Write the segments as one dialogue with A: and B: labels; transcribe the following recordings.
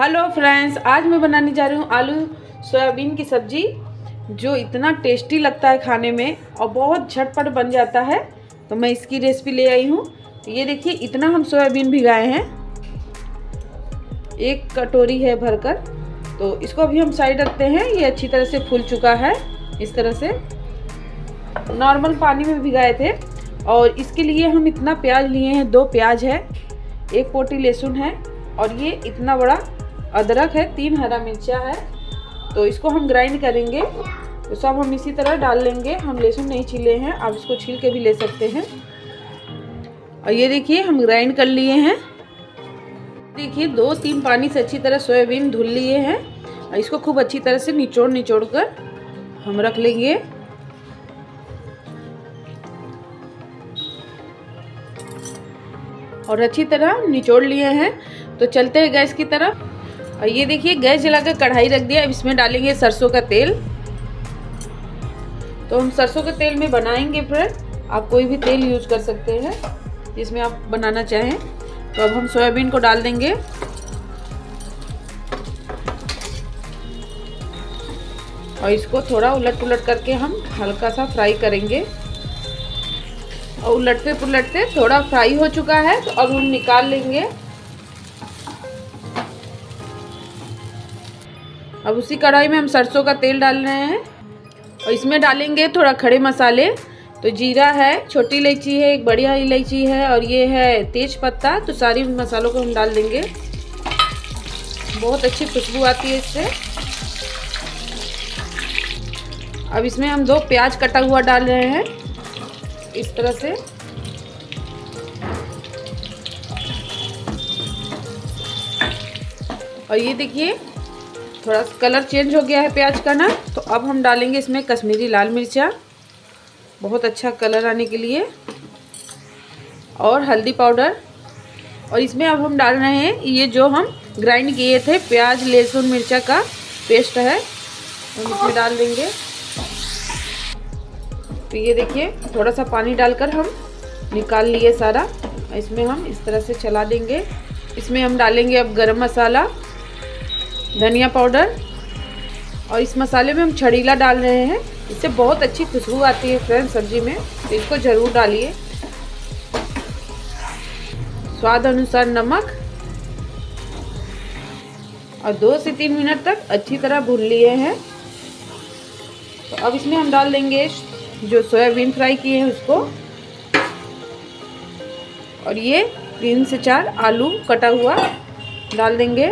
A: Hello friends आज मैं बनाने जा रही हूँ आलू सोयाबीन की सब्ज़ी, जो इतना टेस्टी लगता है खाने में और बहुत झटपट बन जाता है। तो मैं इसकी रेसिपी ले आई हूँ। ये देखिए, इतना हम सोयाबीन भिगाए हैं। एक कटोरी है भरकर। तो इसको अभी हम साइड रखते हैं। ये अच्छी तरह से फूल चुका है, इस तरह से। नॉर्मल पानी में भिगाए थे। और इसके लिए हम इतना प्याज लिए हैं। दो प्याज है, एक पोटी लहसुन है और ये इतना बड़ा अदरक है, तीन हरा मिर्चा है तो इसको हम ग्राइंड करेंगे। तो सब हम इसी तरह डाल लेंगे। हम लहसुन नहीं छीले हैं, आप इसको छील के भी ले सकते हैं। और ये देखिए, हम ग्राइंड कर लिए हैं। देखिए, दो तीन पानी से अच्छी तरह सोयाबीन धुल लिए हैं। और इसको खूब अच्छी तरह से निचोड़ निचोड़ कर हम रख लेंगे। और अच्छी तरह निचोड़ लिए हैं। तो चलते हैं गैस की तरफ़। और ये देखिए, गैस जलाकर कढ़ाई रख दिया। अब इसमें डालेंगे सरसों का तेल। तो हम सरसों के तेल में बनाएँगे फिर। आप कोई भी तेल यूज़ कर सकते हैं, जिसमें आप बनाना चाहें। तो अब हम सोयाबीन को डाल देंगे। और इसको थोड़ा उलट पुलट करके हम हल्का सा फ्राई करेंगे। और उलटते पुलटते थोड़ा फ्राई हो चुका है तो अब हम निकाल लेंगे। अब उसी कढ़ाई में हम सरसों का तेल डाल रहे हैं। और इसमें डालेंगे थोड़ा खड़े मसाले। तो जीरा है, छोटी इलायची है, एक बढ़िया इलायची है और ये है तेज पत्ता। तो सारी मसालों को हम डाल देंगे। बहुत अच्छी खुशबू आती है इससे। अब इसमें हम दो प्याज कटा हुआ डाल रहे हैं, इस तरह से। और ये देखिए थोड़ा कलर चेंज हो गया है प्याज का ना तो अब हम डालेंगे इसमें कश्मीरी लाल मिर्चा। बहुत अच्छा कलर आने के लिए। और हल्दी पाउडर। और इसमें अब हम डाल रहे हैं, ये जो हम ग्राइंड किए थे, प्याज, लहसुन, मिर्चा का पेस्ट है, हम इसमें डाल देंगे। तो ये देखिए, थोड़ा सा पानी डालकर हम निकाल लिए सारा। इसमें हम इस तरह से चला देंगे। इसमें हम डालेंगे अब गरम मसाला। धनिया पाउडर और इस मसाले में हम छड़ीला डाल रहे हैं। इससे बहुत अच्छी खुशबू आती है फ्रेंड सब्ज़ी में। तो इसको ज़रूर डालिए। स्वाद अनुसार नमक और दो से तीन मिनट तक अच्छी तरह भून लिए हैं। तो अब इसमें हम डाल देंगे जो सोयाबीन फ्राई किए हैं उसको। और ये तीन से चार आलू कटा हुआ डाल देंगे।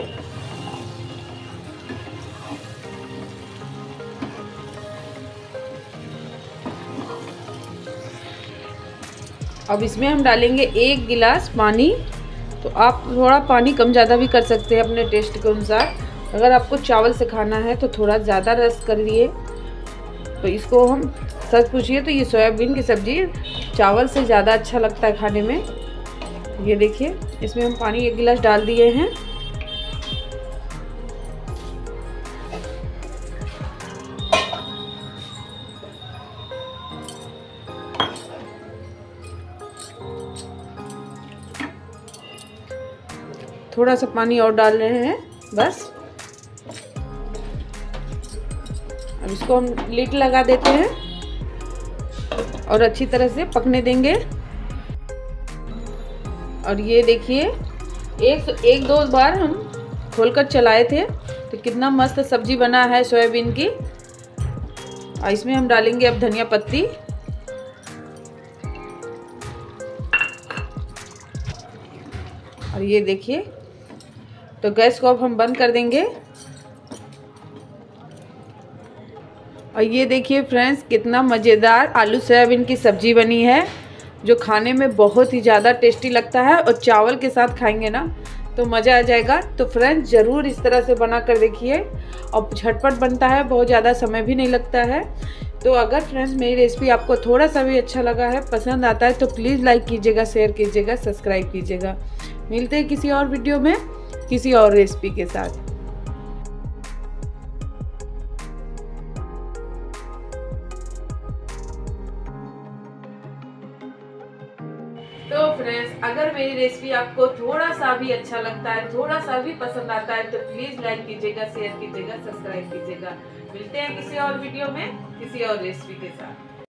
A: अब इसमें हम डालेंगे एक गिलास पानी। तो आप थोड़ा पानी कम ज़्यादा भी कर सकते हैं अपने टेस्ट के अनुसार। अगर आपको चावल से खाना है तो थोड़ा ज़्यादा रस कर लिए। तो इसको हम सच पूछिए तो ये सोयाबीन की सब्ज़ी चावल से ज़्यादा अच्छा लगता है खाने में। ये देखिए, इसमें हम पानी एक गिलास डाल दिए हैं। थोड़ा सा पानी और डाल रहे हैं, बस। अब इसको हम लिट लगा देते हैं और अच्छी तरह से पकने देंगे। और ये देखिए, एक एक दो बार हम खोलकर चलाए थे तो कितना मस्त सब्ज़ी बना है सोयाबीन की। और इसमें हम डालेंगे अब धनिया पत्ती। और ये देखिए तो गैस को अब हम बंद कर देंगे। और ये देखिए फ्रेंड्स, कितना मज़ेदार आलू सोयाबीन की सब्ज़ी बनी है, जो खाने में बहुत ही ज़्यादा टेस्टी लगता है और चावल के साथ खाएँगे ना तो मज़ा आ जाएगा। तो फ्रेंड्स, ज़रूर इस तरह से बना कर देखिए। और झटपट बनता है, बहुत ज़्यादा समय भी नहीं लगता है। तो अगर फ्रेंड्स, मेरी रेसिपी आपको थोड़ा सा भी अच्छा लगा है, पसंद आता है तो प्लीज़ लाइक कीजिएगा, शेयर कीजिएगा, सब्सक्राइब कीजिएगा। मिलते हैं किसी और वीडियो में। किसी और रेसिपी के साथ। तो फ्रेंड्स अगर मेरी रेसिपी आपको थोड़ा सा भी अच्छा लगता है, थोड़ा सा भी पसंद आता है तो प्लीज़ लाइक कीजिएगा शेयर कीजिएगा सब्सक्राइब कीजिएगा। मिलते हैं किसी और वीडियो में, किसी और रेसिपी के साथ।